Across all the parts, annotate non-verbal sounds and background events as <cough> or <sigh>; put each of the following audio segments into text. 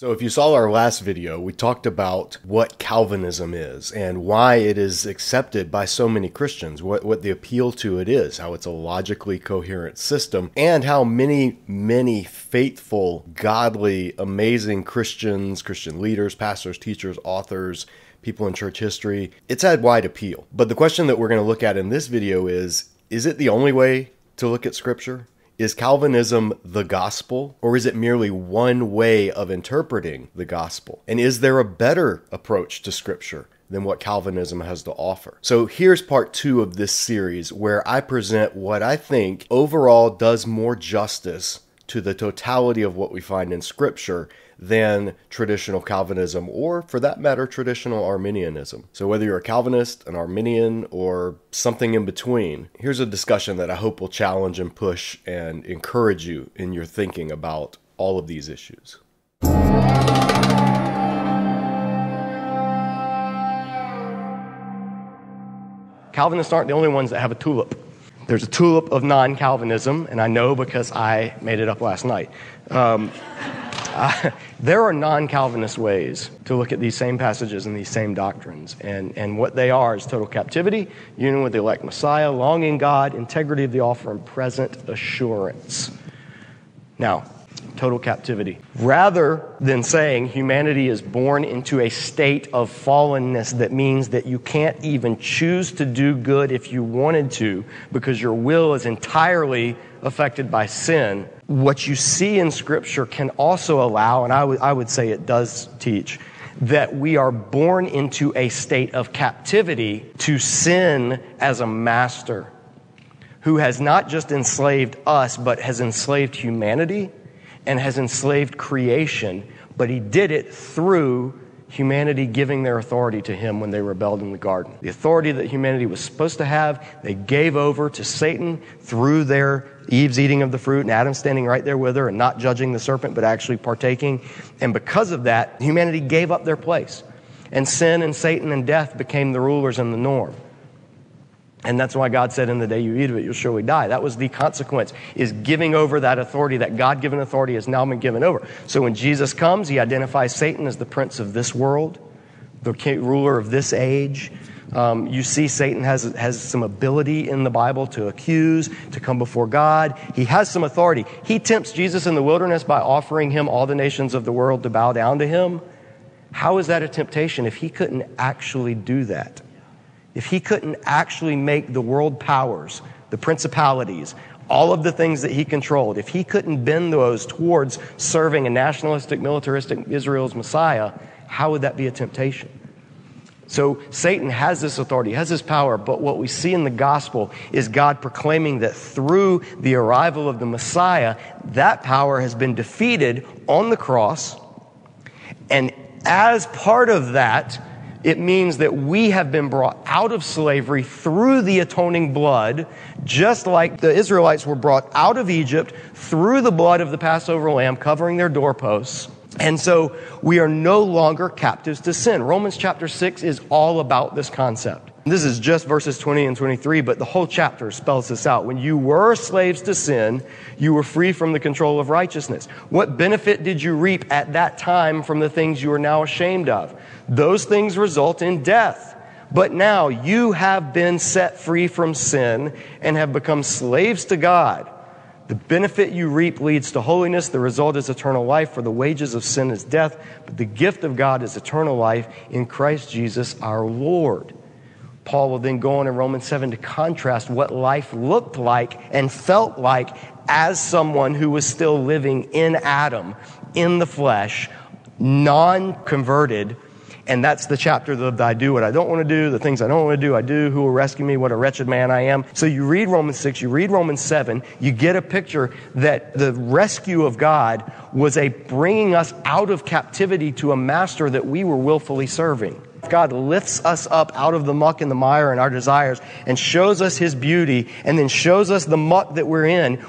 So, if you saw our last video, we talked about what Calvinism is and why it is accepted by so many Christians, what, what the appeal to it is, how it's a logically coherent system, and how many, many faithful, godly, amazing Christians, Christian leaders, pastors, teachers, authors, people in church history, it's had wide appeal. But the question that we're going to look at in this video is is it the only way to look at Scripture? Is Calvinism the gospel, or is it merely one way of interpreting the gospel? And is there a better approach to Scripture than what Calvinism has to offer? So here's part two of this series where I present what I think overall does more justice to the totality of what we find in Scripture than traditional Calvinism, or for that matter, traditional Arminianism. So, whether you're a Calvinist, an Arminian, or something in between, here's a discussion that I hope will challenge and push and encourage you in your thinking about all of these issues. Calvinists aren't the only ones that have a tulip. There's a tulip of non Calvinism, and I know because I made it up last night. Um, uh, <laughs> there are non Calvinist ways to look at these same passages and these same doctrines. And, and what they are is total captivity, union with the elect Messiah, longing God, integrity of the offer, and present assurance. Now, total captivity. Rather than saying humanity is born into a state of fallenness that means that you can't even choose to do good if you wanted to because your will is entirely affected by sin, what you see in Scripture can also allow, and I, w- I would say it does teach, that we are born into a state of captivity to sin as a master who has not just enslaved us, but has enslaved humanity and has enslaved creation. But he did it through humanity giving their authority to him when they rebelled in the garden. The authority that humanity was supposed to have, they gave over to Satan through their Eve's eating of the fruit and Adam standing right there with her and not judging the serpent, but actually partaking. And because of that, humanity gave up their place. And sin and Satan and death became the rulers and the norm. And that's why God said, in the day you eat of it, you'll surely die. That was the consequence, is giving over that authority, that God given authority has now been given over. So when Jesus comes, he identifies Satan as the prince of this world, the ruler of this age. Um, you see, Satan has, has some ability in the Bible to accuse, to come before God. He has some authority. He tempts Jesus in the wilderness by offering him all the nations of the world to bow down to him. How is that a temptation if he couldn't actually do that? if he couldn't actually make the world powers, the principalities, all of the things that he controlled, if he couldn't bend those towards serving a nationalistic, militaristic Israel's Messiah, how would that be a temptation? So Satan has this authority, has this power, but what we see in the gospel is God proclaiming that through the arrival of the Messiah, that power has been defeated on the cross. And as part of that, it means that we have been brought out of slavery through the atoning blood, just like the Israelites were brought out of Egypt through the blood of the Passover lamb covering their doorposts. And so we are no longer captives to sin. Romans chapter 6 is all about this concept. This is just verses 20 and 23, but the whole chapter spells this out. When you were slaves to sin, you were free from the control of righteousness. What benefit did you reap at that time from the things you are now ashamed of? Those things result in death. But now you have been set free from sin and have become slaves to God. The benefit you reap leads to holiness. The result is eternal life, for the wages of sin is death, but the gift of God is eternal life in Christ Jesus our Lord. Paul will then go on in Romans 7 to contrast what life looked like and felt like as someone who was still living in Adam, in the flesh, non converted. And that's the chapter of I do what I don't want to do, the things I don't want to do, I do, who will rescue me, what a wretched man I am. So you read Romans 6, you read Romans 7, you get a picture that the rescue of God was a bringing us out of captivity to a master that we were willfully serving. God lifts us up out of the muck and the mire and our desires and shows us His beauty and then shows us the muck that we're in.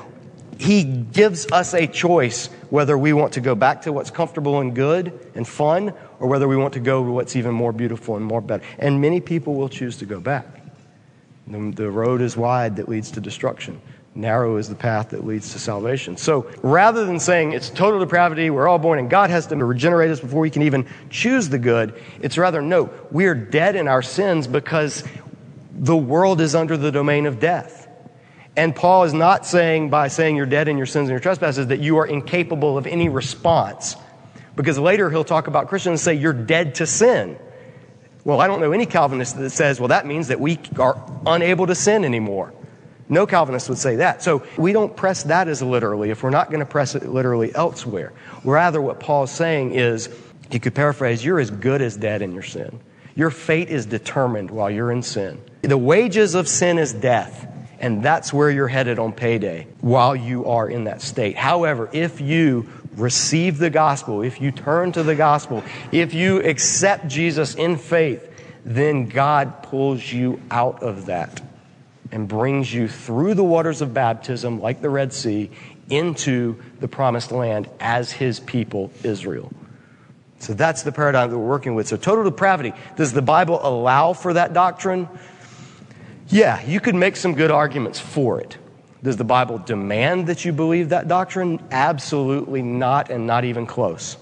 He gives us a choice whether we want to go back to what's comfortable and good and fun or whether we want to go to what's even more beautiful and more better. And many people will choose to go back. The road is wide that leads to destruction. Narrow is the path that leads to salvation. So rather than saying it's total depravity, we're all born and God has to regenerate us before we can even choose the good, it's rather no, we are dead in our sins because the world is under the domain of death. And Paul is not saying by saying you're dead in your sins and your trespasses that you are incapable of any response. Because later he'll talk about Christians and say you're dead to sin. Well, I don't know any Calvinist that says, well, that means that we are unable to sin anymore. No Calvinist would say that. So we don't press that as literally if we're not going to press it literally elsewhere. Rather, what Paul's saying is, you could paraphrase, you're as good as dead in your sin. Your fate is determined while you're in sin. The wages of sin is death, and that's where you're headed on payday while you are in that state. However, if you receive the gospel, if you turn to the gospel, if you accept Jesus in faith, then God pulls you out of that and brings you through the waters of baptism, like the Red Sea, into the promised land as his people, Israel. So that's the paradigm that we're working with. So, total depravity. Does the Bible allow for that doctrine? Yeah, you could make some good arguments for it. Does the Bible demand that you believe that doctrine? Absolutely not, and not even close.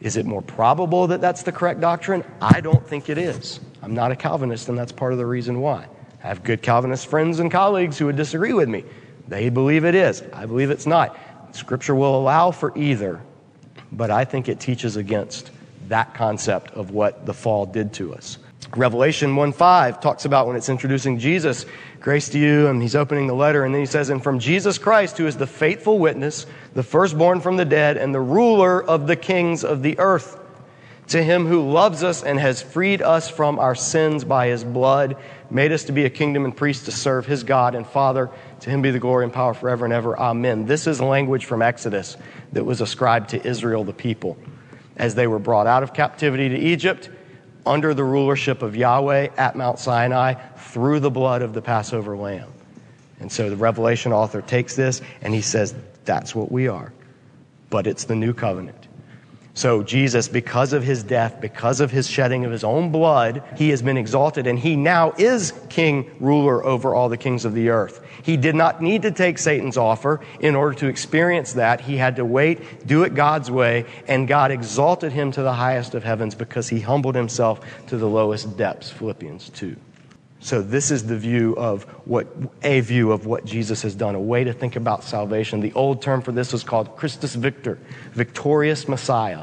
Is it more probable that that's the correct doctrine? I don't think it is. I'm not a Calvinist, and that's part of the reason why. I have good Calvinist friends and colleagues who would disagree with me. They believe it is. I believe it's not. Scripture will allow for either, but I think it teaches against that concept of what the fall did to us. Revelation 1 5 talks about when it's introducing Jesus, grace to you, and he's opening the letter, and then he says, And from Jesus Christ, who is the faithful witness, the firstborn from the dead, and the ruler of the kings of the earth, to him who loves us and has freed us from our sins by his blood made us to be a kingdom and priests to serve his God and Father. To him be the glory and power forever and ever. Amen. This is language from Exodus that was ascribed to Israel, the people, as they were brought out of captivity to Egypt under the rulership of Yahweh at Mount Sinai through the blood of the Passover lamb. And so the Revelation author takes this and he says, that's what we are. But it's the new covenant. So, Jesus, because of his death, because of his shedding of his own blood, he has been exalted, and he now is king, ruler over all the kings of the earth. He did not need to take Satan's offer in order to experience that. He had to wait, do it God's way, and God exalted him to the highest of heavens because he humbled himself to the lowest depths. Philippians 2. So this is the view of what a view of what Jesus has done, a way to think about salvation. The old term for this was called Christus Victor, victorious Messiah.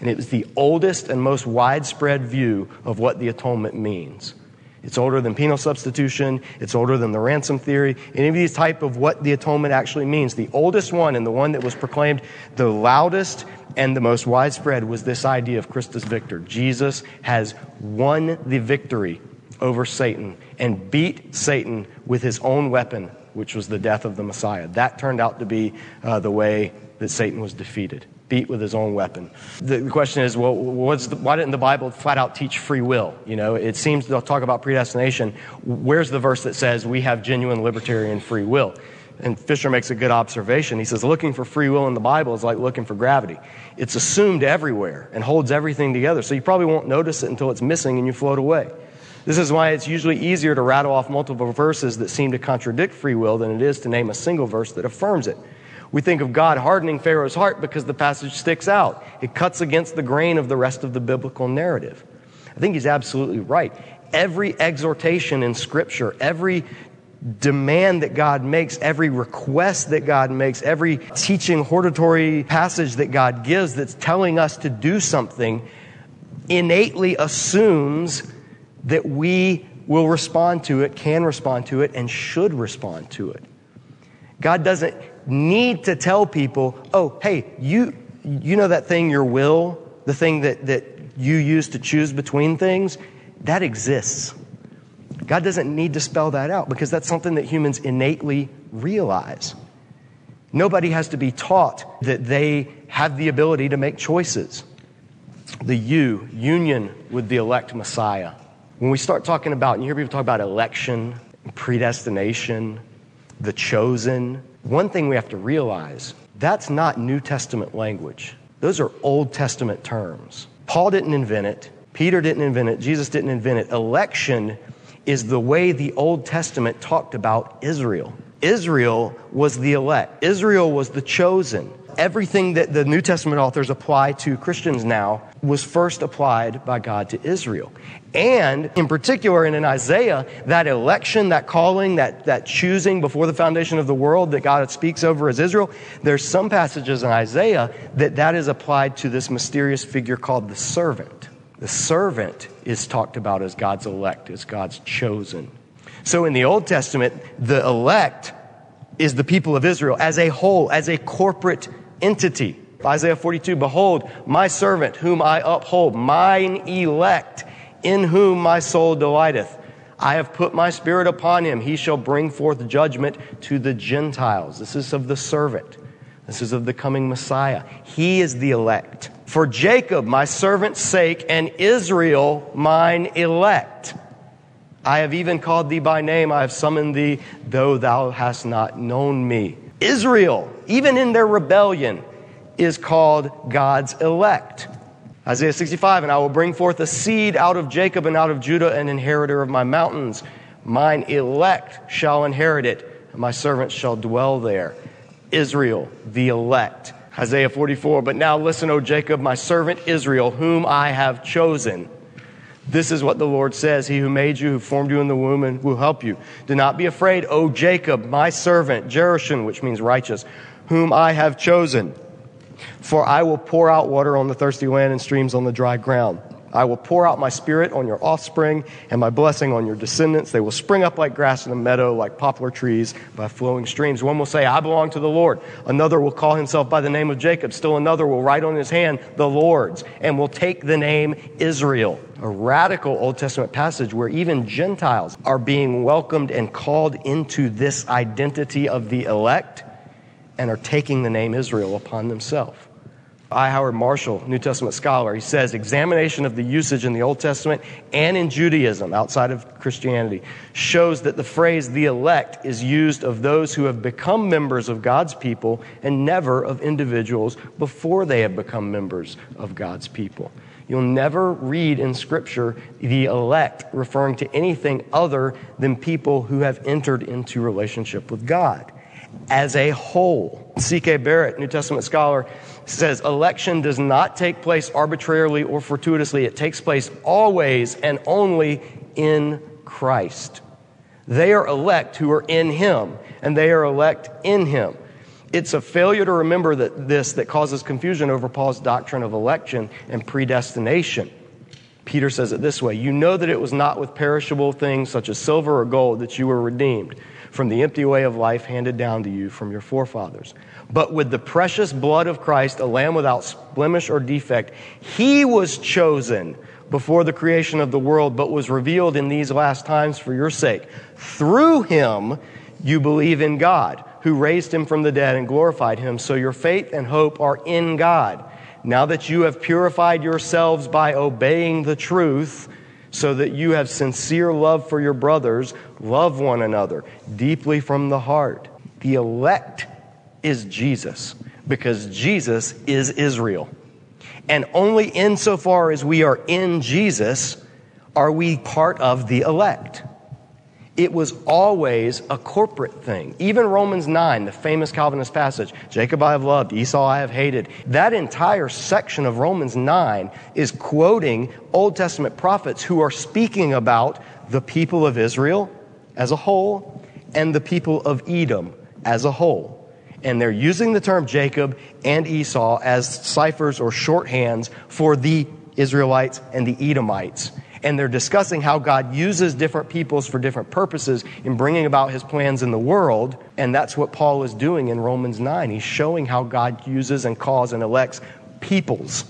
And it was the oldest and most widespread view of what the atonement means. It's older than penal substitution. It's older than the ransom theory. Any of these type of what the atonement actually means. The oldest one and the one that was proclaimed the loudest and the most widespread was this idea of Christus Victor. Jesus has won the victory over Satan and beat Satan with his own weapon, which was the death of the Messiah. That turned out to be uh, the way that Satan was defeated, beat with his own weapon. The, question is, well, the, why didn't the Bible flat out teach free will? You know, it seems to talk about predestination. Where's the verse that says we have genuine libertarian free will? And Fischer makes a good observation. He says, looking for free will in the Bible is like looking for gravity. It's assumed everywhere and holds everything together. So you probably won't notice it until it's missing and you float away. This is why it's usually easier to rattle off multiple verses that seem to contradict free will than it is to name a single verse that affirms it. We think of God hardening Pharaoh's heart because the passage sticks out. It cuts against the grain of the rest of the biblical narrative. I think he's absolutely right. Every exhortation in Scripture, every demand that God makes, every request that God makes, every teaching hortatory passage that God gives that's telling us to do something innately assumes that we will respond to it, can respond to it, and should respond to it. God doesn't need to tell people, oh, hey, you, you know that thing, your will, the thing that, that you use to choose between things, that exists. God doesn't need to spell that out because that's something that humans innately realize. Nobody has to be taught that they have the ability to make choices. The you, union with the elect Messiah. When we start talking about, and you hear people talk about election, predestination, the chosen, one thing we have to realize that's not New Testament language. Those are Old Testament terms. Paul didn't invent it, Peter didn't invent it, Jesus didn't invent it. Election is the way the Old Testament talked about Israel. Israel was the elect. Israel was the chosen. Everything that the New Testament authors apply to Christians now was first applied by God to Israel. And in particular, in Isaiah, that election, that calling, that, that choosing before the foundation of the world that God speaks over as Israel, there's some passages in Isaiah that that is applied to this mysterious figure called the servant. The servant is talked about as God's elect, as God's chosen. So in the Old Testament, the elect is the people of Israel as a whole, as a corporate entity. Isaiah 42, behold, my servant whom I uphold, mine elect, in whom my soul delighteth. I have put my spirit upon him. He shall bring forth judgment to the Gentiles. This is of the servant. This is of the coming Messiah. He is the elect. For Jacob, my servant's sake, and Israel, mine elect. I have even called thee by name. I have summoned thee, though thou hast not known me. Israel, even in their rebellion, is called God's elect. Isaiah 65, and I will bring forth a seed out of Jacob and out of Judah, an inheritor of my mountains. Mine elect shall inherit it, and my servants shall dwell there. Israel, the elect. Isaiah 44, but now listen, O Jacob, my servant Israel, whom I have chosen. This is what the Lord says He who made you, who formed you in the womb, and will help you. Do not be afraid, O Jacob, my servant, Jerushan, which means righteous, whom I have chosen. For I will pour out water on the thirsty land and streams on the dry ground. I will pour out my spirit on your offspring and my blessing on your descendants. They will spring up like grass in the meadow, like poplar trees by flowing streams. One will say, I belong to the Lord. Another will call himself by the name of Jacob. Still another will write on his hand, the Lord's, and will take the name Israel. A radical Old Testament passage where even Gentiles are being welcomed and called into this identity of the elect and are taking the name Israel upon themselves. I. Howard Marshall, New Testament scholar, he says examination of the usage in the Old Testament and in Judaism outside of Christianity shows that the phrase the elect is used of those who have become members of God's people and never of individuals before they have become members of God's people. You'll never read in Scripture the elect referring to anything other than people who have entered into relationship with God as a whole. C.K. Barrett, New Testament scholar, says election does not take place arbitrarily or fortuitously. It takes place always and only in Christ. They are elect who are in Him, and they are elect in Him. It's a failure to remember that this that causes confusion over Paul's doctrine of election and predestination. Peter says it this way You know that it was not with perishable things such as silver or gold that you were redeemed from the empty way of life handed down to you from your forefathers. But with the precious blood of Christ, a lamb without blemish or defect, he was chosen before the creation of the world, but was revealed in these last times for your sake. Through him, you believe in God, who raised him from the dead and glorified him. So your faith and hope are in God. Now that you have purified yourselves by obeying the truth, so that you have sincere love for your brothers, love one another deeply from the heart. The elect is Jesus because Jesus is Israel. And only insofar as we are in Jesus are we part of the elect. It was always a corporate thing. Even Romans 9, the famous Calvinist passage, Jacob I have loved, Esau I have hated. That entire section of Romans 9 is quoting Old Testament prophets who are speaking about the people of Israel as a whole and the people of Edom as a whole. And they're using the term Jacob and Esau as ciphers or shorthands for the Israelites and the Edomites and they're discussing how God uses different peoples for different purposes in bringing about his plans in the world. And that's what Paul is doing in Romans 9. He's showing how God uses and calls and elects peoples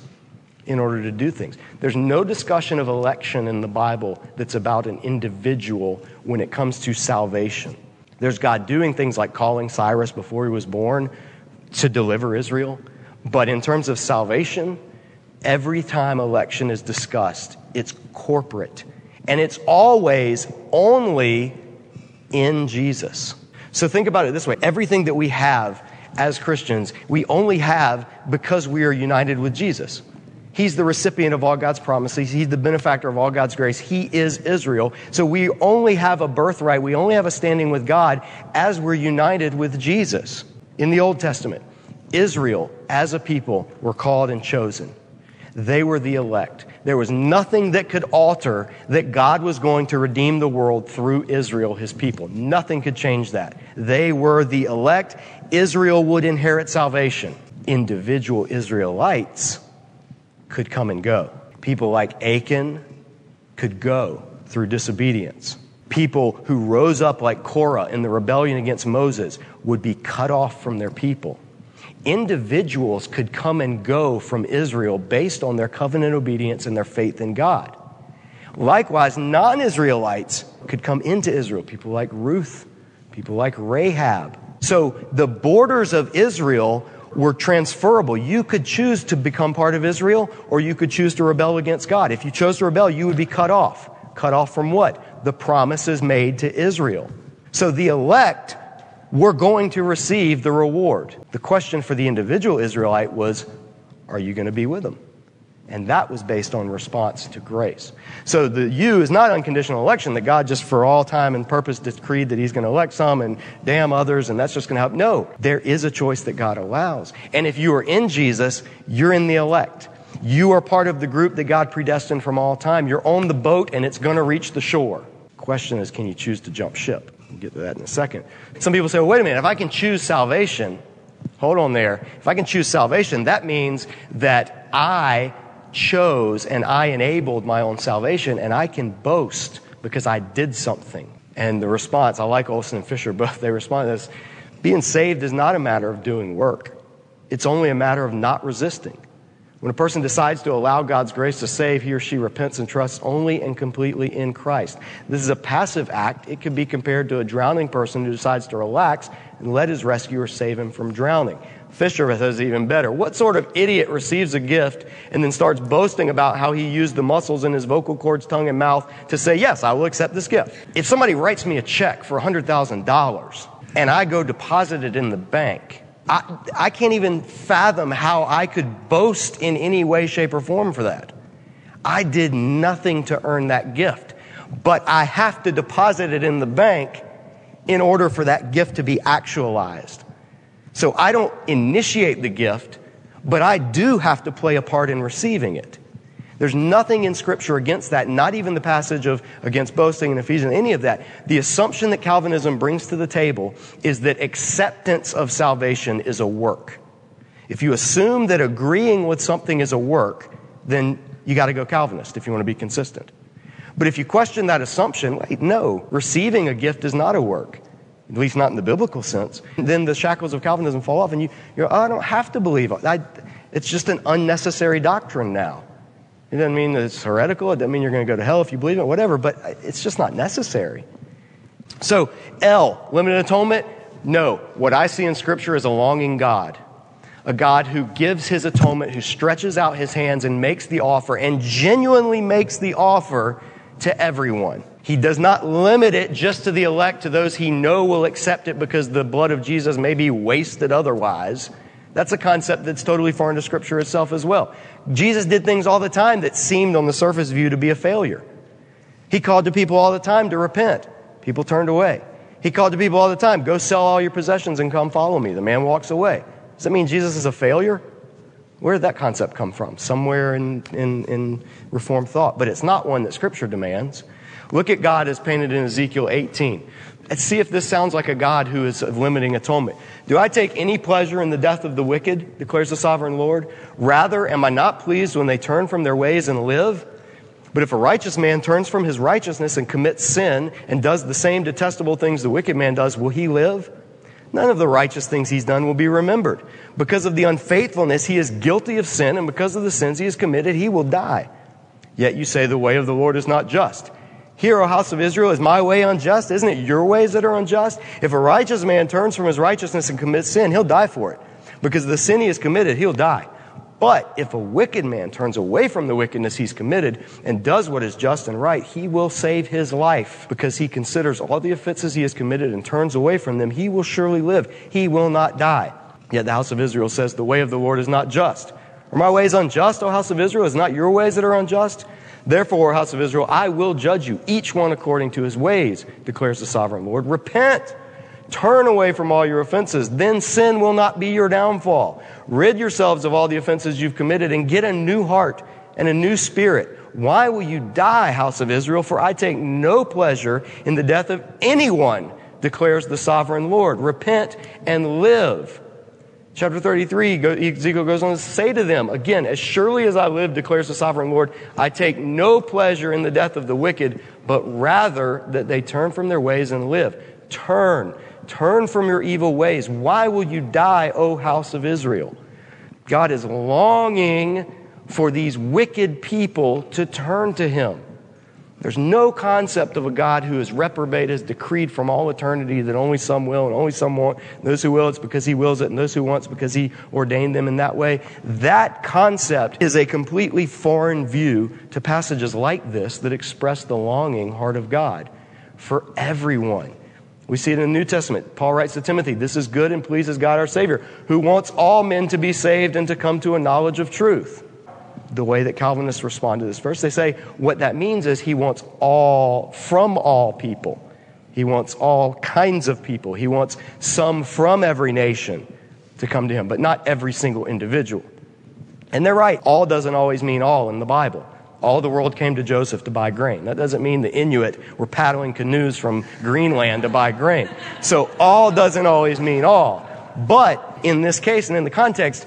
in order to do things. There's no discussion of election in the Bible that's about an individual when it comes to salvation. There's God doing things like calling Cyrus before he was born to deliver Israel. But in terms of salvation, every time election is discussed, it's corporate. And it's always only in Jesus. So think about it this way everything that we have as Christians, we only have because we are united with Jesus. He's the recipient of all God's promises. He's the benefactor of all God's grace. He is Israel. So we only have a birthright. We only have a standing with God as we're united with Jesus. In the Old Testament, Israel as a people were called and chosen. They were the elect. There was nothing that could alter that God was going to redeem the world through Israel, his people. Nothing could change that. They were the elect. Israel would inherit salvation. Individual Israelites could come and go. People like Achan could go through disobedience. People who rose up like Korah in the rebellion against Moses would be cut off from their people individuals could come and go from Israel based on their covenant obedience and their faith in God. Likewise, non Israelites could come into Israel, people like Ruth, people like Rahab. So the borders of Israel were transferable. You could choose to become part of Israel, or you could choose to rebel against God. If you chose to rebel, you would be cut off. Cut off from what? The promises made to Israel. So the elect we're going to receive the reward. The question for the individual Israelite was, Are you going to be with them? And that was based on response to grace. So the you is not unconditional election that God just for all time and purpose decreed that He's going to elect some and damn others and that's just going to help. No, there is a choice that God allows. And if you are in Jesus, you're in the elect. You are part of the group that God predestined from all time. You're on the boat and it's going to reach the shore. Question is, can you choose to jump ship? We'll get to that in a second. Some people say, well, wait a minute, if I can choose salvation, hold on there. If I can choose salvation, that means that I chose and I enabled my own salvation and I can boast because I did something. And the response, I like Olson and Fischer both, they respond to this being saved is not a matter of doing work, it's only a matter of not resisting. When a person decides to allow God's grace to save, he or she repents and trusts only and completely in Christ. This is a passive act. It could be compared to a drowning person who decides to relax and let his rescuer save him from drowning. Fischer says even better. What sort of idiot receives a gift and then starts boasting about how he used the muscles in his vocal cords, tongue, and mouth to say, Yes, I will accept this gift? If somebody writes me a check for $100,000 and I go deposit it in the bank, I, I can't even fathom how I could boast in any way, shape, or form for that. I did nothing to earn that gift, but I have to deposit it in the bank in order for that gift to be actualized. So I don't initiate the gift, but I do have to play a part in receiving it. There's nothing in Scripture against that, not even the passage of against boasting in Ephesians, any of that. The assumption that Calvinism brings to the table is that acceptance of salvation is a work. If you assume that agreeing with something is a work, then you got to go Calvinist if you want to be consistent. But if you question that assumption, wait, no, receiving a gift is not a work, at least not in the biblical sense. Then the shackles of Calvinism fall off, and you, you're, oh, I don't have to believe. I, it's just an unnecessary doctrine now. It doesn't mean that it's heretical. It doesn't mean you're going to go to hell if you believe it, whatever, but it's just not necessary. So, L, limited atonement, no. What I see in Scripture is a longing God. A God who gives his atonement, who stretches out his hands and makes the offer, and genuinely makes the offer to everyone. He does not limit it just to the elect, to those he know will accept it because the blood of Jesus may be wasted otherwise. That's a concept that's totally foreign to Scripture itself as well. Jesus did things all the time that seemed on the surface view to be a failure. He called to people all the time to repent. People turned away. He called to people all the time, go sell all your possessions and come follow me. The man walks away. Does that mean Jesus is a failure? Where did that concept come from? Somewhere in, in, in Reformed thought. But it's not one that Scripture demands. Look at God as painted in Ezekiel 18. Let's see if this sounds like a God who is of limiting atonement. Do I take any pleasure in the death of the wicked, declares the sovereign Lord? Rather, am I not pleased when they turn from their ways and live? But if a righteous man turns from his righteousness and commits sin and does the same detestable things the wicked man does, will he live? None of the righteous things he's done will be remembered. Because of the unfaithfulness, he is guilty of sin, and because of the sins he has committed, he will die. Yet you say the way of the Lord is not just. Hear, O house of Israel, is my way unjust? Isn't it your ways that are unjust? If a righteous man turns from his righteousness and commits sin, he'll die for it. Because the sin he has committed, he'll die. But if a wicked man turns away from the wickedness he's committed and does what is just and right, he will save his life because he considers all the offenses he has committed and turns away from them. He will surely live. He will not die. Yet the house of Israel says, The way of the Lord is not just. Are my ways unjust, O house of Israel? Is not your ways that are unjust? Therefore, house of Israel, I will judge you, each one according to his ways, declares the sovereign Lord. Repent, turn away from all your offenses, then sin will not be your downfall. Rid yourselves of all the offenses you've committed and get a new heart and a new spirit. Why will you die, house of Israel? For I take no pleasure in the death of anyone, declares the sovereign Lord. Repent and live. Chapter 33, Ezekiel goes on to say to them, again, as surely as I live, declares the sovereign Lord, I take no pleasure in the death of the wicked, but rather that they turn from their ways and live. Turn, turn from your evil ways. Why will you die, O house of Israel? God is longing for these wicked people to turn to Him. There's no concept of a God who is reprobate, has decreed from all eternity that only some will and only some won't. Those who will, it's because he wills it, and those who won't, it's because he ordained them in that way. That concept is a completely foreign view to passages like this that express the longing heart of God for everyone. We see it in the New Testament. Paul writes to Timothy, This is good and pleases God our Savior, who wants all men to be saved and to come to a knowledge of truth the way that Calvinists respond to this verse. They say what that means is he wants all from all people. He wants all kinds of people. He wants some from every nation to come to him, but not every single individual. And they're right. All doesn't always mean all in the Bible. All the world came to Joseph to buy grain. That doesn't mean the Inuit were paddling canoes from Greenland to buy grain. So all doesn't always mean all. But in this case and in the context,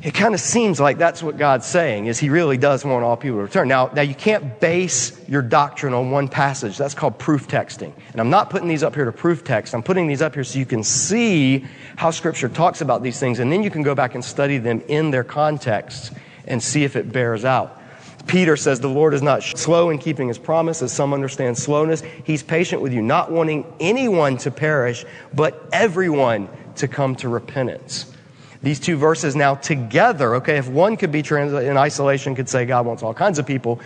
it kind of seems like that's what God's saying is he really does want all people to return. Now, now you can't base your doctrine on one passage. That's called proof texting. And I'm not putting these up here to proof text. I'm putting these up here so you can see how scripture talks about these things and then you can go back and study them in their context and see if it bears out. Peter says the Lord is not slow in keeping his promise, as some understand slowness. He's patient with you, not wanting anyone to perish, but everyone to come to repentance these two verses now together, okay, if one could be translated in isolation, could say God wants all kinds of people.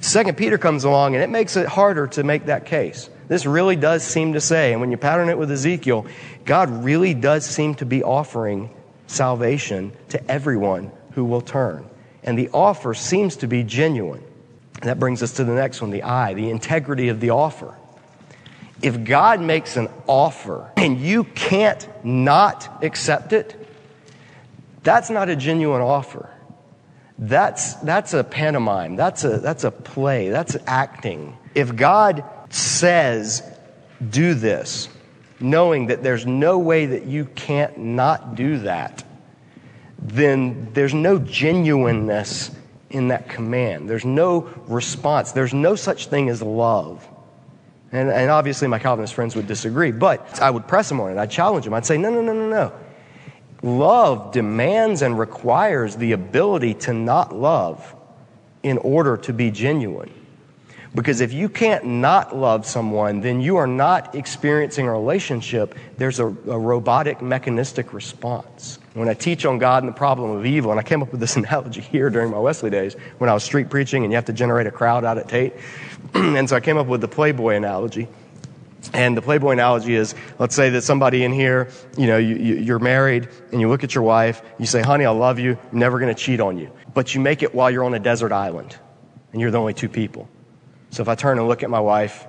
Second Peter comes along and it makes it harder to make that case. This really does seem to say, and when you pattern it with Ezekiel, God really does seem to be offering salvation to everyone who will turn. And the offer seems to be genuine. And that brings us to the next one the I, the integrity of the offer. If God makes an offer and you can't not accept it, that's not a genuine offer. That's, that's a pantomime. That's a, that's a play. That's acting. If God says, do this, knowing that there's no way that you can't not do that, then there's no genuineness in that command. There's no response. There's no such thing as love. And, and obviously, my Calvinist friends would disagree, but I would press them on it. I'd challenge them. I'd say, no, no, no, no, no. Love demands and requires the ability to not love in order to be genuine. Because if you can't not love someone, then you are not experiencing a relationship. There's a, a, robotic, mechanistic response. When I teach on God and the problem of evil, and I came up with this <laughs> analogy here during my Wesley days when I was street preaching and you have to generate a crowd out at Tate. <clears throat> and so I came up with the Playboy analogy. And the Playboy analogy is, let's say that somebody in here, you know, you, you, are married and you look at your wife, you say, honey, I love you, I'm never going to cheat on you. But you make it while you're on a desert island and you're the only two people. So if I turn and look at my wife,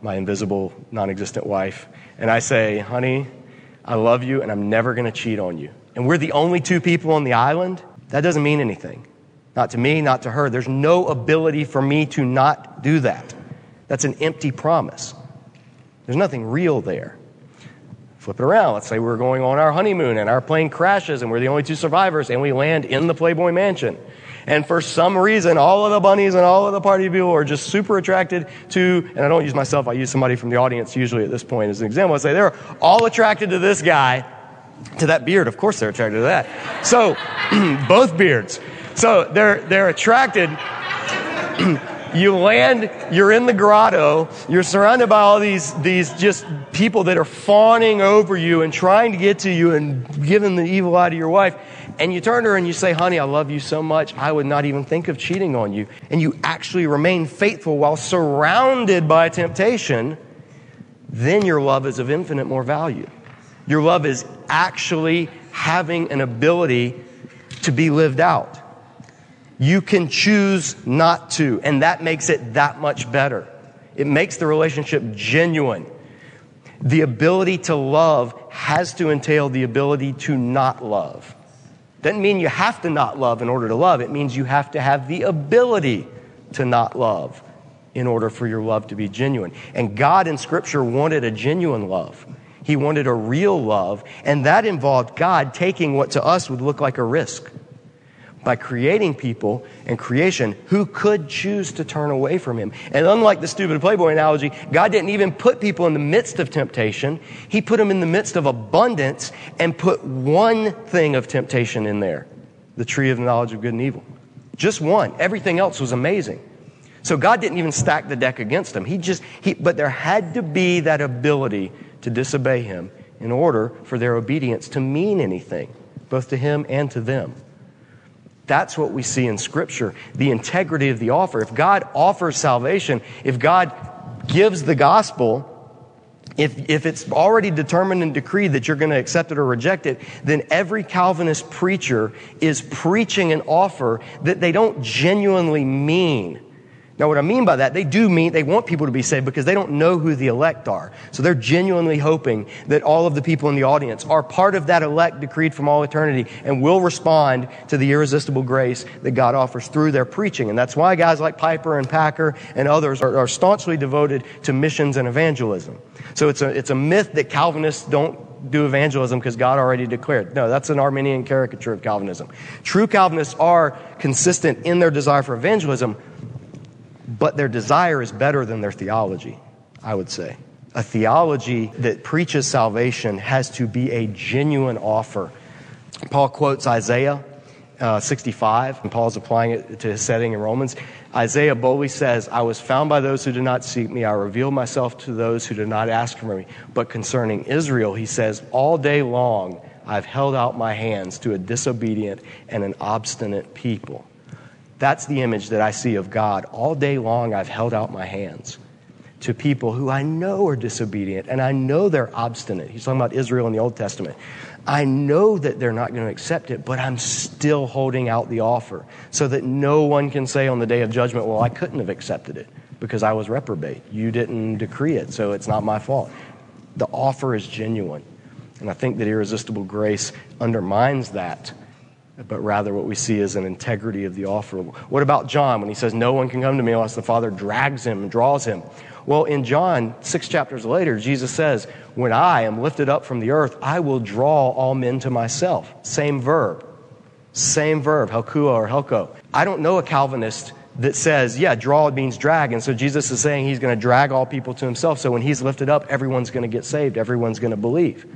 my invisible, non-existent wife, and I say, honey, I love you and I'm never going to cheat on you. And we're the only two people on the island, that doesn't mean anything. Not to me, not to her. There's no ability for me to not do that. That's an empty promise. There's nothing real there. Flip it around. Let's say we're going on our honeymoon and our plane crashes and we're the only two survivors and we land in the Playboy Mansion. And for some reason, all of the bunnies and all of the party people are just super attracted to, and I don't use myself, I use somebody from the audience usually at this point as an example. I say they're all attracted to this guy, to that beard. Of course they're attracted to that. So, <clears throat> both beards. So they're, they're attracted <clears throat> you land, you're in the grotto, you're surrounded by all these, these just people that are fawning over you and trying to get to you and giving the evil eye to your wife. And you turn to her and you say, honey, I love you so much, I would not even think of cheating on you. And you actually remain faithful while surrounded by temptation, then your love is of infinite more value. Your love is actually having an ability to be lived out. You can choose not to, and that makes it that much better. It makes the relationship genuine. The ability to love has to entail the ability to not love. Doesn't mean you have to not love in order to love. It means you have to have the ability to not love in order for your love to be genuine. And God in Scripture wanted a genuine love. He wanted a real love, and that involved God taking what to us would look like a risk by creating people and creation who could choose to turn away from him. And unlike the stupid Playboy analogy, God didn't even put people in the midst of temptation. He put them in the midst of abundance and put one thing of temptation in there the tree of the knowledge of good and evil. Just one. Everything else was amazing. So God didn't even stack the deck against them. He just, he, but there had to be that ability to disobey him in order for their obedience to mean anything, both to him and to them. That's what we see in Scripture the integrity of the offer. If God offers salvation, if God gives the gospel, if, if it's already determined and decreed that you're going to accept it or reject it, then every Calvinist preacher is preaching an offer that they don't genuinely mean. Now, what I mean by that, they do mean they want people to be saved because they don't know who the elect are. So they're genuinely hoping that all of the people in the audience are part of that elect decreed from all eternity and will respond to the irresistible grace that God offers through their preaching. And that's why guys like Piper and Packer and others are, are staunchly devoted to missions and evangelism. So it's a, it's a myth that Calvinists don't do evangelism because God already declared. No, that's an Arminian caricature of Calvinism. True Calvinists are consistent in their desire for evangelism, but their desire is better than their theology, I would say. A theology that preaches salvation has to be a genuine offer. Paul quotes Isaiah uh, 65, and Paul's applying it to his setting in Romans. Isaiah boldly says, I was found by those who did not seek me. I revealed myself to those who did not ask for me. But concerning Israel, he says, All day long I've held out my hands to a disobedient and an obstinate people. That's the image that I see of God. All day long, I've held out my hands to people who I know are disobedient and I know they're obstinate. He's talking about Israel in the Old Testament. I know that they're not going to accept it, but I'm still holding out the offer so that no one can say on the day of judgment, well, I couldn't have accepted it because I was reprobate. You didn't decree it, so it's not my fault. The offer is genuine. And I think that irresistible grace undermines that but rather what we see is an integrity of the offer. What about John when he says, No one can come to me unless the Father drags him and draws him? Well, in John, six chapters later, Jesus says, When I am lifted up from the earth, I will draw all men to myself. Same verb. Same verb, helkuo or helko. I don't know a Calvinist that says, yeah, draw means drag. And so Jesus is saying he's going to drag all people to himself. So when he's lifted up, everyone's going to get saved, everyone's going to believe.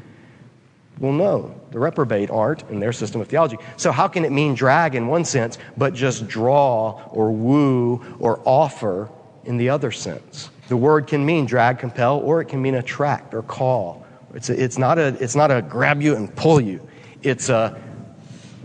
Well, no, the reprobate aren't in their system of theology. So, how can it mean drag in one sense, but just draw or woo or offer in the other sense? The word can mean drag, compel, or it can mean attract or call. It's, a, it's, not, a, it's not a grab you and pull you, it's a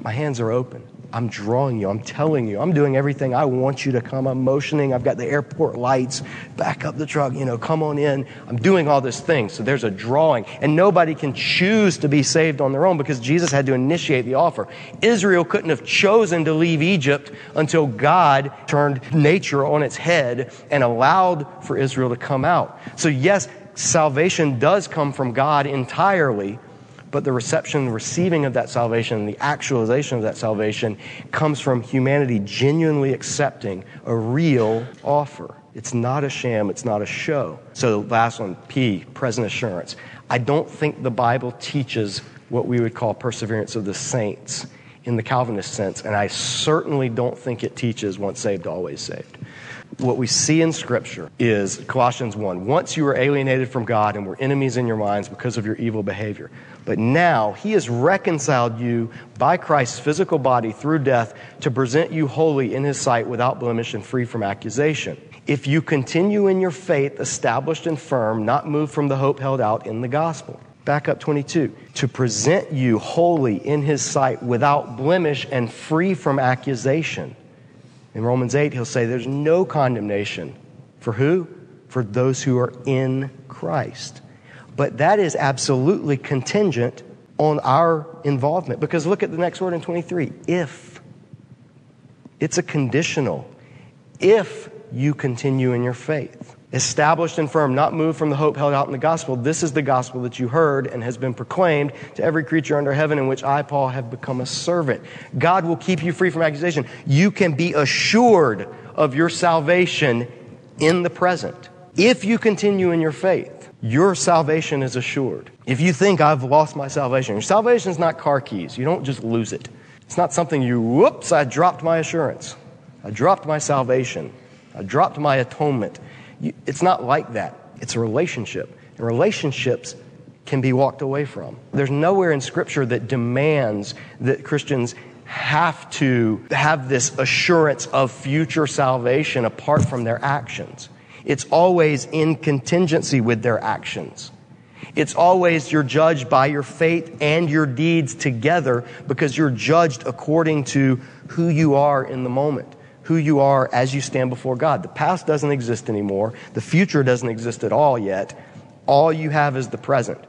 my hands are open. I'm drawing you. I'm telling you. I'm doing everything I want you to come. I'm motioning. I've got the airport lights. Back up the truck. You know, come on in. I'm doing all this thing. So there's a drawing. And nobody can choose to be saved on their own because Jesus had to initiate the offer. Israel couldn't have chosen to leave Egypt until God turned nature on its head and allowed for Israel to come out. So, yes, salvation does come from God entirely but the reception, the receiving of that salvation, the actualization of that salvation comes from humanity genuinely accepting a real offer. It's not a sham, it's not a show. So, last one, P, present assurance. I don't think the Bible teaches what we would call perseverance of the saints in the Calvinist sense, and I certainly don't think it teaches once saved, always saved what we see in Scripture is Colossians 1. Once you were alienated from God and were enemies in your minds because of your evil behavior. But now He has reconciled you by Christ's physical body through death to present you holy in His sight without blemish and free from accusation. If you continue in your faith, established and firm, not moved from the hope held out in the gospel. Back up 22. To present you holy in His sight without blemish and free from accusation. In Romans 8, he'll say there's no condemnation. For who? For those who are in Christ. But that is absolutely contingent on our involvement. Because look at the next word in 23 if. It's a conditional. If you continue in your faith. Established and firm, not moved from the hope held out in the gospel. This is the gospel that you heard and has been proclaimed to every creature under heaven, in which I, Paul, have become a servant. God will keep you free from accusation. You can be assured of your salvation in the present. If you continue in your faith, your salvation is assured. If you think I've lost my salvation, your salvation is not car keys. You don't just lose it. It's not something you, whoops, I dropped my assurance. I dropped my salvation. I dropped my atonement. It's not like that. It's a relationship. And relationships can be walked away from. There's nowhere in Scripture that demands that Christians have to have this assurance of future salvation apart from their actions. It's always in contingency with their actions. It's always you're judged by your faith and your deeds together because you're judged according to who you are in the moment who you are as you stand before God. The past doesn't exist anymore, the future doesn't exist at all yet. All you have is the present.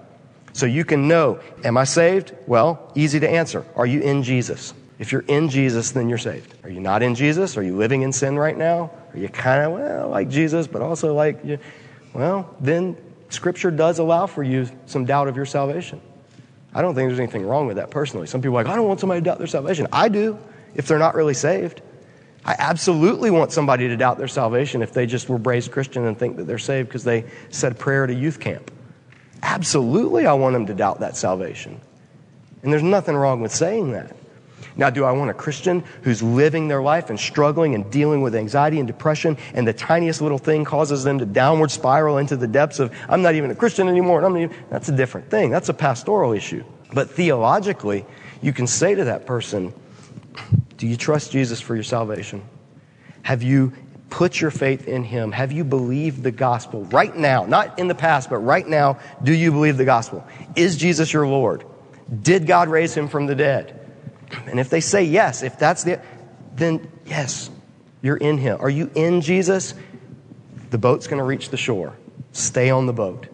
So you can know, am I saved? Well, easy to answer. Are you in Jesus? If you're in Jesus, then you're saved. Are you not in Jesus? Are you living in sin right now? Are you kind of, well, like Jesus, but also like, you? well, then Scripture does allow for you some doubt of your salvation. I don't think there's anything wrong with that personally. Some people are like, I don't want somebody to doubt their salvation. I do, if they're not really saved. I absolutely want somebody to doubt their salvation if they just were raised Christian and think that they're saved because they said prayer at a youth camp. Absolutely, I want them to doubt that salvation. And there's nothing wrong with saying that. Now, do I want a Christian who's living their life and struggling and dealing with anxiety and depression, and the tiniest little thing causes them to downward spiral into the depths of, I'm not even a Christian anymore? Even, that's a different thing. That's a pastoral issue. But theologically, you can say to that person, do you trust Jesus for your salvation? Have you put your faith in Him? Have you believed the gospel right now? Not in the past, but right now, do you believe the gospel? Is Jesus your Lord? Did God raise Him from the dead? And if they say yes, if that's the, then yes, you're in Him. Are you in Jesus? The boat's going to reach the shore. Stay on the boat.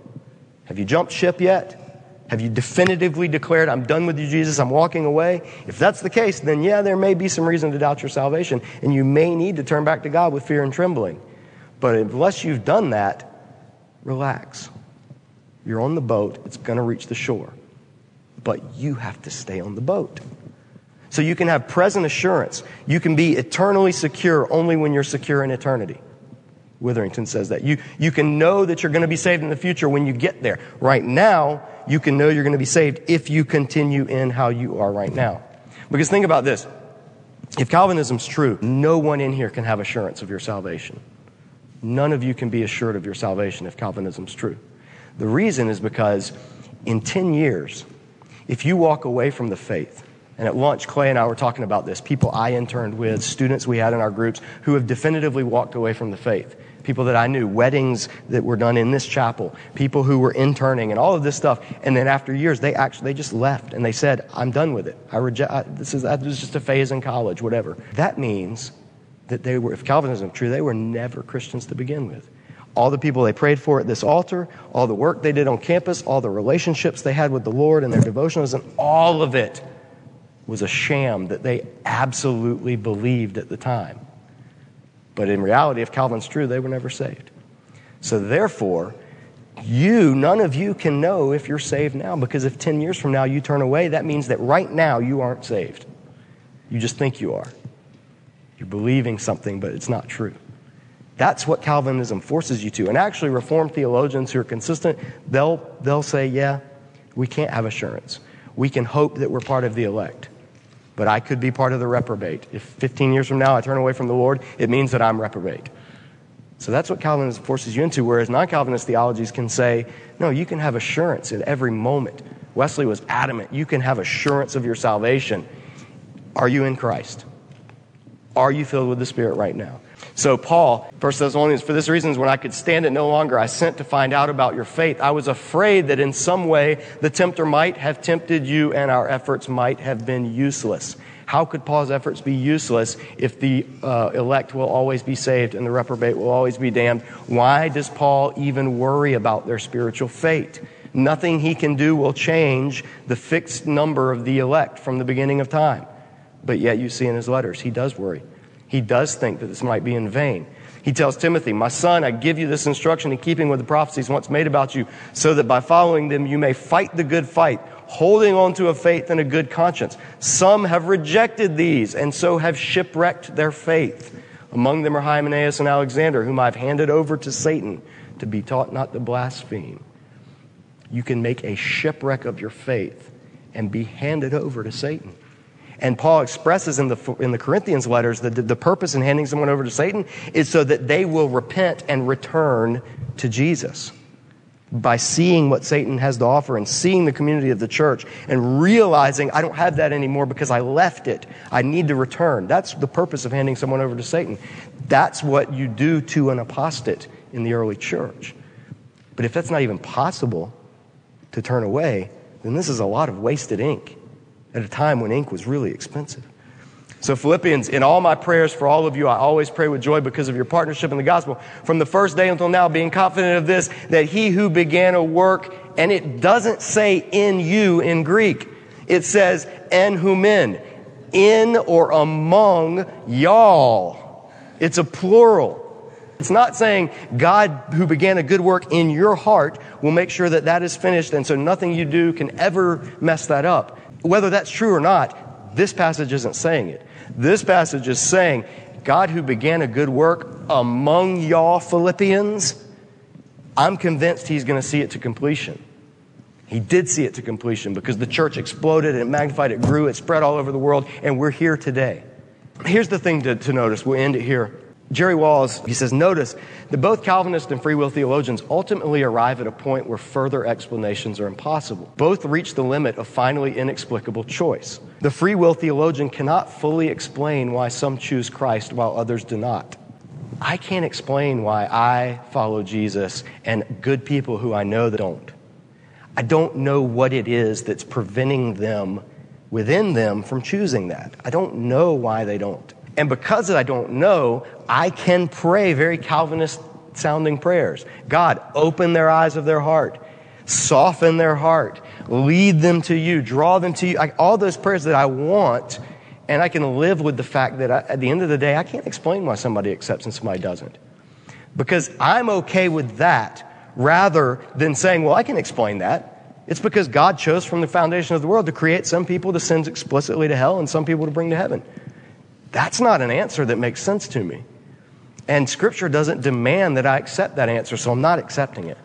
Have you jumped ship yet? Have you definitively declared, I'm done with you, Jesus, I'm walking away? If that's the case, then yeah, there may be some reason to doubt your salvation, and you may need to turn back to God with fear and trembling. But unless you've done that, relax. You're on the boat, it's going to reach the shore. But you have to stay on the boat. So you can have present assurance. You can be eternally secure only when you're secure in eternity. Witherington says that. You, you can know that you're going to be saved in the future when you get there. Right now, you can know you're going to be saved if you continue in how you are right now. Because think about this. If Calvinism's true, no one in here can have assurance of your salvation. None of you can be assured of your salvation if Calvinism's true. The reason is because in 10 years, if you walk away from the faith, and at lunch, Clay and I were talking about this people I interned with, students we had in our groups who have definitively walked away from the faith people that I knew, weddings that were done in this chapel, people who were interning, and all of this stuff. And then after years, they actually they just left and they said, "I'm done with it. I reject. I, this is that was just a phase in college, whatever." That means that they were, if Calvinism is true, they were never Christians to begin with. All the people they prayed for at this altar, all the work they did on campus, all the relationships they had with the Lord and their devotionals, and all of it was a sham that they absolutely believed at the time. But in reality, if Calvin's true, they were never saved. So therefore, you, none of you can know if you're saved now because if 10 years from now you turn away, that means that right now you aren't saved. You just think you are. You're believing something, but it's not true. That's what Calvinism forces you to. And actually, Reformed theologians who are consistent, they'll, they'll say, yeah, we can't have assurance. We can hope that we're part of the elect but I could be part of the reprobate. If 15 years from now I turn away from the Lord, it means that I'm reprobate. So that's what Calvinism forces you into, whereas non Calvinist theologies can say, no, you can have assurance at every moment. Wesley was adamant. You can have assurance of your salvation. Are you in Christ? Are you filled with the Spirit right now? So, Paul, 1 Thessalonians, for this reason, when I could stand it no longer, I sent to find out about your faith. I was afraid that in some way the tempter might have tempted you and our efforts might have been useless. How could Paul's efforts be useless if the uh, elect will always be saved and the reprobate will always be damned? Why does Paul even worry about their spiritual fate? Nothing he can do will change the fixed number of the elect from the beginning of time. But yet, you see in his letters, he does worry. He does think that this might be in vain. He tells Timothy, My son, I give you this instruction in keeping with the prophecies once made about you, so that by following them you may fight the good fight, holding on to a faith and a good conscience. Some have rejected these, and so have shipwrecked their faith. Among them are Hymenaeus and Alexander, whom I've handed over to Satan to be taught not to blaspheme. You can make a shipwreck of your faith and be handed over to Satan. And Paul expresses in the, in the Corinthians letters that the, purpose in handing someone over to Satan is so that they will repent and return to Jesus by seeing what Satan has to offer and seeing the community of the church and realizing I don't have that anymore because I left it. I need to return. That's the purpose of handing someone over to Satan. That's what you do to an apostate in the early church. But if that's not even possible to turn away, then this is a lot of wasted ink at a time when ink was really expensive. So, Philippians, in all my prayers for all of you, I always pray with joy because of your partnership in the gospel. From the first day until now, being confident of this, that he who began a work, and it doesn't say in you in Greek, it says en humen, in or among y'all. It's a plural. It's not saying God who began a good work in your heart will make sure that that is finished, and so nothing you do can ever mess that up. Whether that's true or not, this passage isn't saying it. This passage is saying, God who began a good work among y'all Philippians, I'm convinced he's going to see it to completion. He did see it to completion because the church exploded, it magnified, it grew, it spread all over the world, and we're here today. Here's the thing to, to notice. We'll end it here. Jerry Walls, he says, notice that both Calvinist and free will theologians ultimately arrive at a point where further explanations are impossible. Both reach the limit of finally inexplicable choice. The free will theologian cannot fully explain why some choose Christ while others do not. I can't explain why I follow Jesus and good people who I know don't. I don't know what it is that's preventing them within them from choosing that. I don't know why they don't. And because I don't know, I can pray very Calvinist sounding prayers. God, open their eyes of their heart, soften their heart, lead them to you, draw them to you. I, all those prayers that I want, and I can live with the fact that I, at the end of the day, I can't explain why somebody accepts and somebody doesn't. Because I'm okay with that rather than saying, well, I can explain that. It's because God chose from the foundation of the world to create some people to send explicitly to hell and some people to bring to heaven. That's not an answer that makes sense to me. And Scripture doesn't demand that I accept that answer, so I'm not accepting it.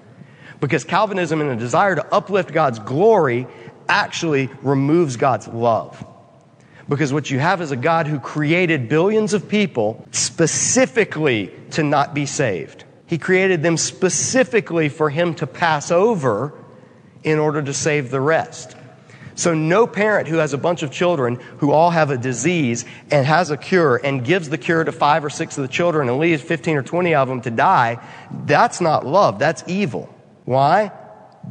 Because Calvinism and a desire to uplift God's glory actually removes God's love. Because what you have is a God who created billions of people specifically to not be saved. He created them specifically for Him to pass over in order to save the rest. So, no parent who has a bunch of children who all have a disease and has a cure and gives the cure to five or six of the children and leaves 15 or 20 of them to die, that's not love. That's evil. Why?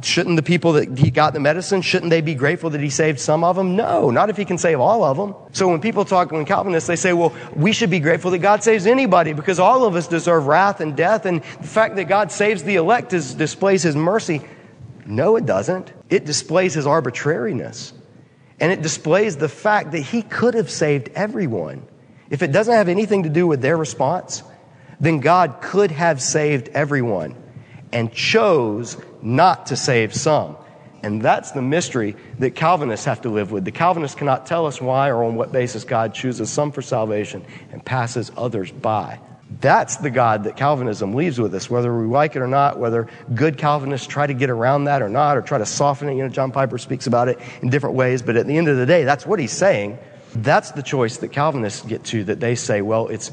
Shouldn't the people that he got the medicine, shouldn't they be grateful that he saved some of them? No, not if he can save all of them. So when people talk, when Calvinists, they say, well, we should be grateful that God saves anybody because all of us deserve wrath and death. And the fact that God saves the elect is, displays his mercy. No, it doesn't. It displays his arbitrariness. And it displays the fact that he could have saved everyone. If it doesn't have anything to do with their response, then God could have saved everyone and chose not to save some. And that's the mystery that Calvinists have to live with. The Calvinists cannot tell us why or on what basis God chooses some for salvation and passes others by. That's the God that Calvinism leaves with us, whether we like it or not, whether good Calvinists try to get around that or not, or try to soften it. You know, John Piper speaks about it in different ways, but at the end of the day, that's what he's saying. That's the choice that Calvinists get to, that they say, well, it's,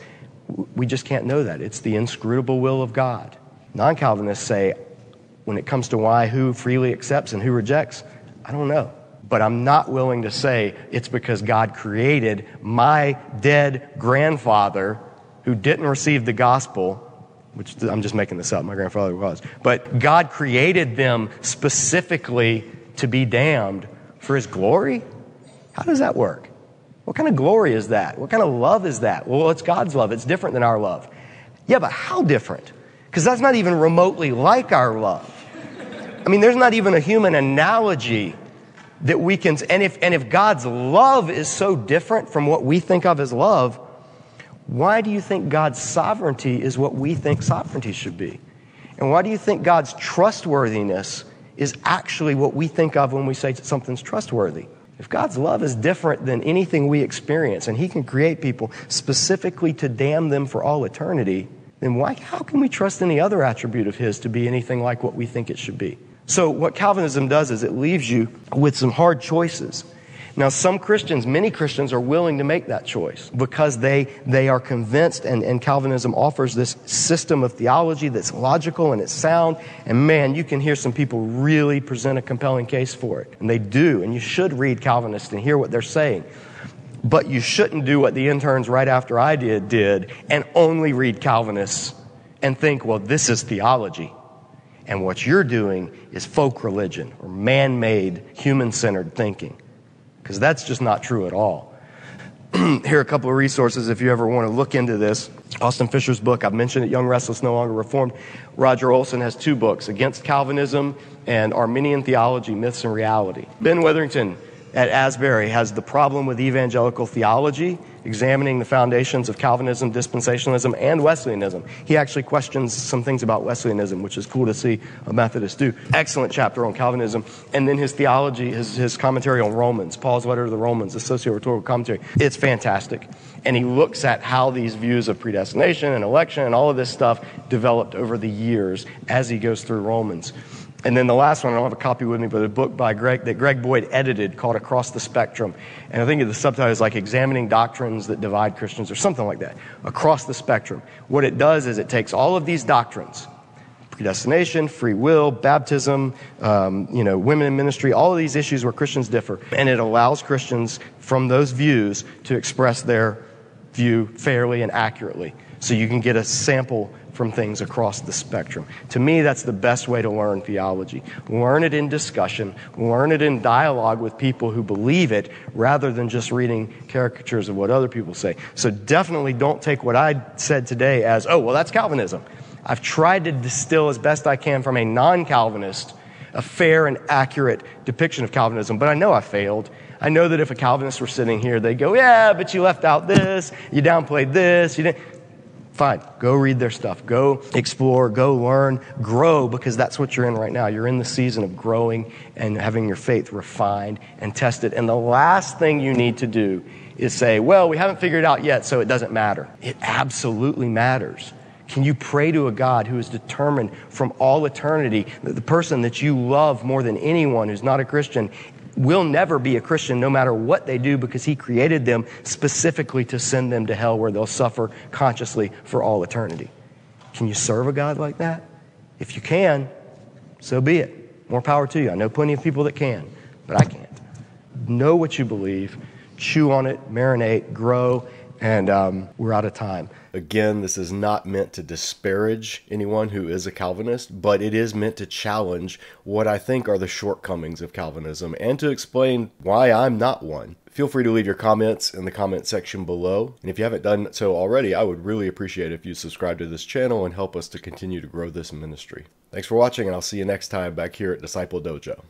we just can't know that. It's the inscrutable will of God. Non Calvinists say, when it comes to why who freely accepts and who rejects, I don't know. But I'm not willing to say it's because God created my dead grandfather who didn't receive the gospel, which I'm just making this up, my grandfather was, but God created them specifically to be damned for his glory? How does that work? What kind of glory is that? What kind of love is that? Well, it's God's love. It's different than our love. Yeah, but how different? Because that's not even remotely like our love. I mean, there's not even a human analogy that we can, and if, and if God's love is so different from what we think of as love, why do you think God's sovereignty is what we think sovereignty should be? And why do you think God's trustworthiness is actually what we think of when we say something's trustworthy? If God's love is different than anything we experience, and He can create people specifically to damn them for all eternity, then why, how can we trust any other attribute of His to be anything like what we think it should be? So, what Calvinism does is it leaves you with some hard choices. Now, some Christians, many Christians, are willing to make that choice because they, they are convinced, and, and Calvinism offers this system of theology that's logical and it's sound. And man, you can hear some people really present a compelling case for it. And they do, and you should read Calvinists and hear what they're saying. But you shouldn't do what the interns right after I did did and only read Calvinists and think, well, this is theology. And what you're doing is folk religion or man made, human centered thinking because that's just not true at all. <clears throat> Here are a couple of resources if you ever want to look into this. Austin Fischer's book, I've mentioned it, Young, Restless, No Longer Reformed. Roger Olson has two books, Against Calvinism and Arminian Theology, Myths and Reality. Ben Witherington at Asbury has The Problem with Evangelical Theology examining the foundations of Calvinism, dispensationalism, and Wesleyanism. He actually questions some things about Wesleyanism, which is cool to see a Methodist do. Excellent chapter on Calvinism. And then his theology, his, his commentary on Romans, Paul's letter to the Romans, the socio-rhetorical commentary. It's fantastic. And he looks at how these views of predestination and election and all of this stuff developed over the years as he goes through Romans. And then the last one, I don't have a copy with me, but a book by Greg that Greg Boyd edited called Across the Spectrum. And I think the subtitle is like Examining Doctrines That Divide Christians or something like that. Across the Spectrum. What it does is it takes all of these doctrines, predestination, free will, baptism, um, you know, women in ministry, all of these issues where Christians differ, and it allows Christians from those views to express their view fairly and accurately. So you can get a sample from things across the spectrum. To me, that's the best way to learn theology. Learn it in discussion, learn it in dialogue with people who believe it rather than just reading caricatures of what other people say. So definitely don't take what I said today as, oh, well, that's Calvinism. I've tried to distill as best I can from a non Calvinist a fair and accurate depiction of Calvinism, but I know I failed. I know that if a Calvinist were sitting here, they'd go, Yeah, but you left out this, you downplayed this, you didn't. Fine. Go read their stuff. Go explore. Go learn. Grow because that's what you're in right now. You're in the season of growing and having your faith refined and tested. And the last thing you need to do is say, well, we haven't figured it out yet, so it doesn't matter. It absolutely matters. Can you pray to a God who is determined from all eternity that the person that you love more than anyone who's not a Christian will never be a Christian no matter what they do because he created them specifically to send them to hell where they'll suffer consciously for all eternity. Can you serve a God like that? If you can, so be it. More power to you. I know plenty of people that can, but I can't. Know what you believe, chew on it, marinate, grow, and um, we're out of time. Again, this is not meant to disparage anyone who is a Calvinist, but it is meant to challenge what I think are the shortcomings of Calvinism and to explain why I'm not one. Feel free to leave your comments in the comment section below. And if you haven't done so already, I would really appreciate if you subscribe to this channel and help us to continue to grow this ministry. Thanks for watching, and I'll see you next time back here at Disciple Dojo.